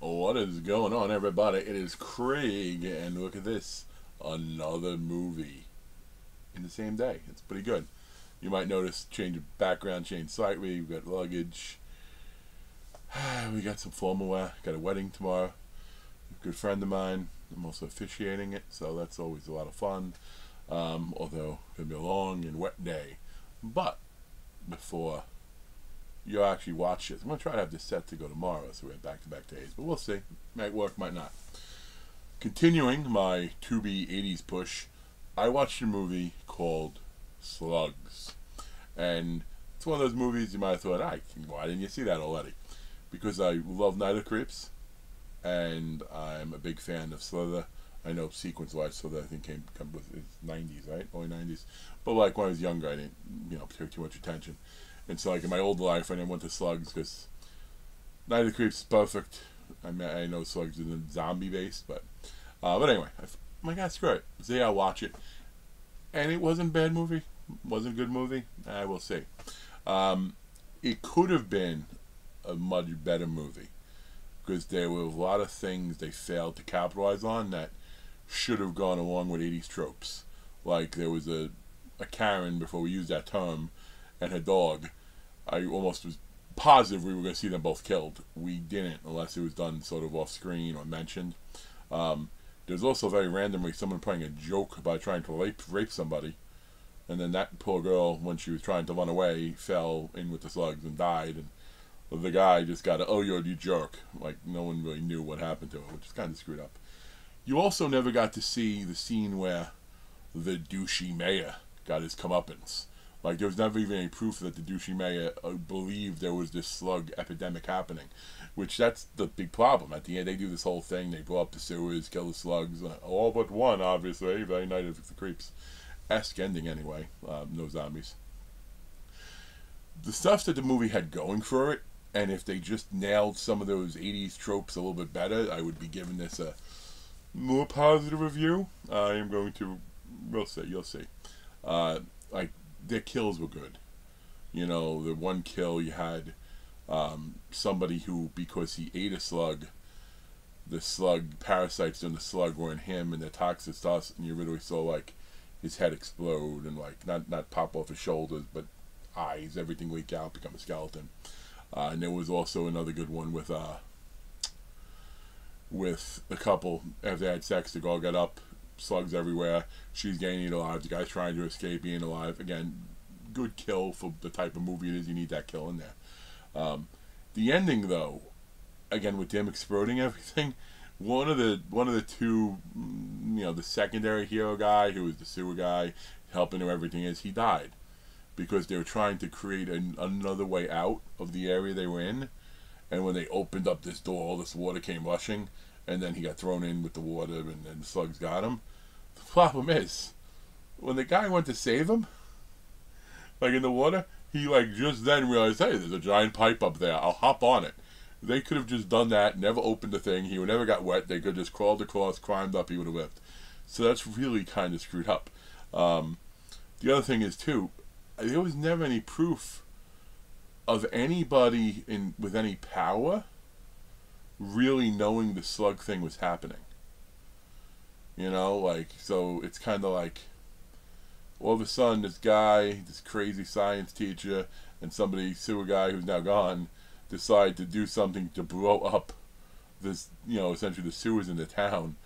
What is going on, everybody? It is Craig, and look at this another movie in the same day. It's pretty good. You might notice change of background, change slightly. We've got luggage. We got some formal wear. Got a wedding tomorrow. A good friend of mine. I'm also officiating it, so that's always a lot of fun. Um, although it's gonna be a long and wet day. But before you actually watch this. I'm gonna try to have this set to go tomorrow, so we have back-to-back days, but we'll see. Might work, might not. Continuing my Tubi 80s push, I watched a movie called Slugs, and it's one of those movies you might have thought, "I why didn't you see that already?" Because I love Night of Creeps, and I'm a big fan of Slither. I know sequence-wise, Slither I think came, came with 90s, right, early 90s. But like when I was younger, I didn't, you know, pay too much attention. And so, like in my old life, I never went to Slugs because Night of the Creeps is perfect. I mean, I know Slugs is a zombie based, but uh, but anyway, I, my God, screw it. Say I'll watch it, and it wasn't a bad movie. wasn't a good movie. I will say, Um, it could have been a much better movie because there were a lot of things they failed to capitalize on that should have gone along with 80s tropes. Like there was a a Karen before we used that term and her dog I almost was positive we were going to see them both killed. We didn't, unless it was done sort of off screen or mentioned. Um, there's also very randomly someone playing a joke by trying to rape, rape somebody. And then that poor girl, when she was trying to run away, fell in with the slugs and died. And the guy just got a, oh, you're you jerk. Like, no one really knew what happened to her, which is kind of screwed up. You also never got to see the scene where the douchey mayor got his comeuppance. Like there was never even any proof that the mayor uh, believed there was this slug epidemic happening, which that's the big problem. At the end, they do this whole thing. They blow up the sewers, kill the slugs, uh, all but one, obviously. Very Night of the Creeps, esque ending anyway. Um, no zombies. The stuff that the movie had going for it, and if they just nailed some of those '80s tropes a little bit better, I would be giving this a more positive review. I am going to. We'll see. You'll see. Uh, like their kills were good. You know, the one kill you had um, somebody who, because he ate a slug, the slug parasites in the slug were in him and they're toxic stuff, and you literally saw like his head explode and like not not pop off his shoulders, but eyes, everything leak out, become a skeleton. Uh, and there was also another good one with uh with a couple after they had sex, the girl got up, slugs everywhere. She's getting gaining alive. The guy's trying to escape being alive. Again, good kill for the type of movie it is. You need that kill in there. Um, the ending, though, again with them exploding everything. One of the one of the two, mm, you know, the secondary hero guy who was the sewer guy, helping who everything is, he died because they were trying to create an, another way out of the area they were in. And when they opened up this door, all this water came rushing, and then he got thrown in with the water, and then the slugs got him. The problem is, when the guy went to save him, like in the water, he like just then realized, hey, there's a giant pipe up there. I'll hop on it. They could have just done that, never opened the thing. He would never got wet. They could have just crawled across, climbed up. He would have lived. So that's really kind of screwed up. Um, the other thing is too, there was never any proof of anybody in with any power really knowing the slug thing was happening. You know, like so it's kind of like all of a sudden this guy, this crazy science teacher, and somebody sewer guy who's now gone, decide to do something to blow up this, you know, essentially the sewers in the town.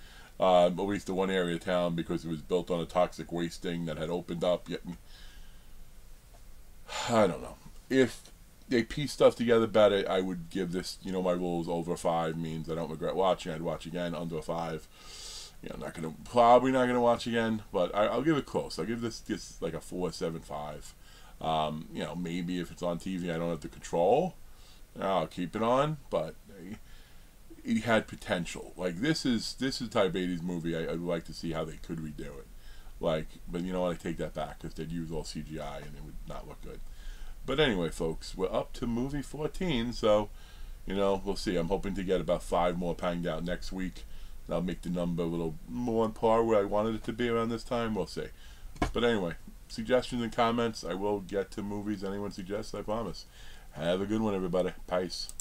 Um, at least the one area of town because it was built on a toxic waste thing that had opened up. Yet, I don't know if they piece stuff together better. I would give this, you know, my rules over five means I don't regret watching. I'd watch again under a five you know, not gonna probably not gonna watch again, but I, will give it close. I'll give this this like a four seven five. Um, you know, maybe if it's on TV, I don't have the control. I'll keep it on, but it had potential. Like this is this is type 80s movie. I, would like to see how they could redo it. Like, but you know what? I take that back because they'd use all CGI and it would not look good. But anyway, folks, we're up to movie 14, so you know we'll see. I'm hoping to get about five more panged out next week. That'll make the number a little more on par where I wanted it to be around this time. We'll see. But anyway, suggestions and comments. I will get to movies anyone suggests, I promise. Have a good one, everybody. Peace.